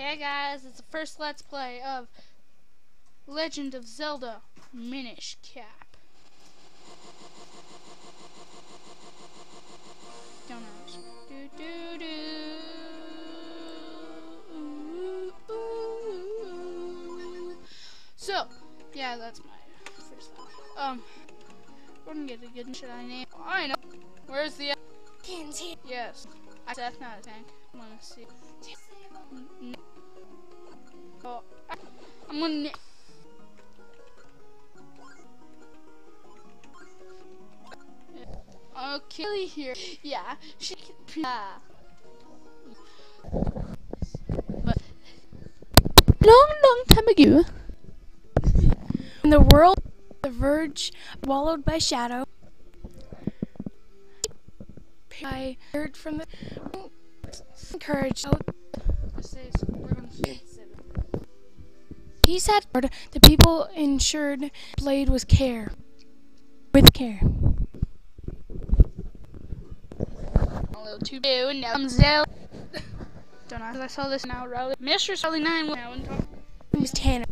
Hey guys, it's the first Let's Play of Legend of Zelda Minish Cap. Don't know. Do do do. Ooh, ooh. So, yeah, that's my first thought. Um, we're gonna get a good should I name? Oh, I know. Where's the? Yes. I Seth, not a tank. I'm gonna see. I- I'm Okay, uh, here. Yeah, she can. Yeah. But Long, long time ago, in the world, the verge wallowed by shadow. I heard from the courage. out. He said the people ensured blade was care. With care. A little too do and now I'm Zell. Don't know. I saw this now. Rally. Mr. Sally Nine now and talk. Was Tanner.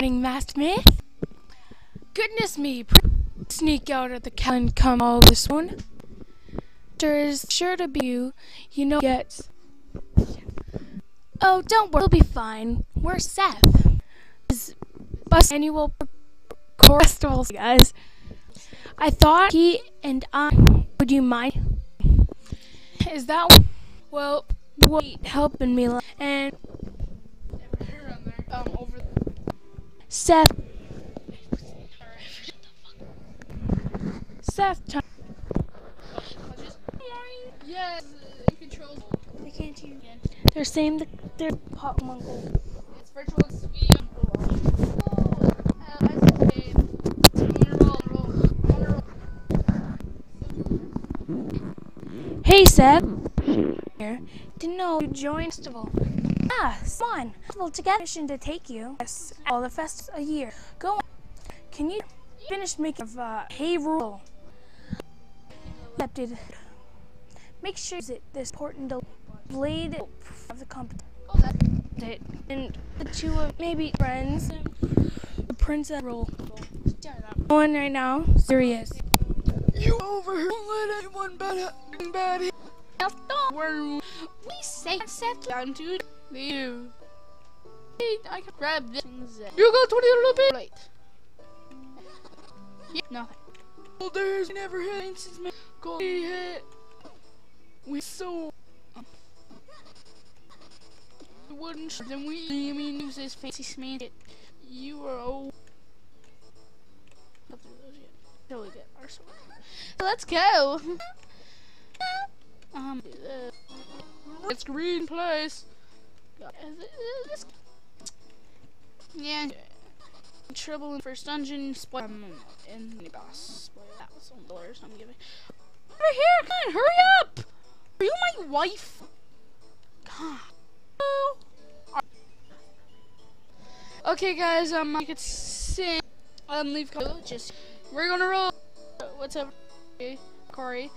Running Masked Myth? Goodness me, sneak out of the cal and come all this one. There's sure to be you, you know get. Oh, don't worry, we'll be fine. We're Seth. Is bus annual festivals, guys. I thought he and I would you mind? Is that well? Wait, helping me and Here on there. Um, over. Seth. Seth. T- I'll just. Yes, They can't hear. They're saying that they're pop uncle. It's virtual experience. I said game. I'm gonna roll, roll. I'm gonna roll. Hey Seth. Here. Didn't know you joined festival. Ah, come on. Festival to get mission to take you. Yes, all the fest a year. Go on. Can you finish making of uh, Hey Rule? Accepted. Make sure that this important to blade of the competition. Oh, that. it and the two of maybe friends the princess role one right now serious You over here. Don't let anyone bad bad. Don't worry. We say Seth down to you. Hey, I can grab this. You got 20 a little bit late. Yeah, nothing. Well, there's never hit since me. Go hit. We so. Wouldn't sh- then we I mean use this fancy smash it. You are old. Not those yet. Till we get our sword. So let's go. um, uh, it's green place. Yeah. Trouble in first dungeon. Spoil um, in mini boss. Spoil that some dollars I'm giving. Over here, come on, hurry up! Are you my wife? Okay, guys. Um, I could sing. Um, leave. Just we're gonna roll. What's up, Corey?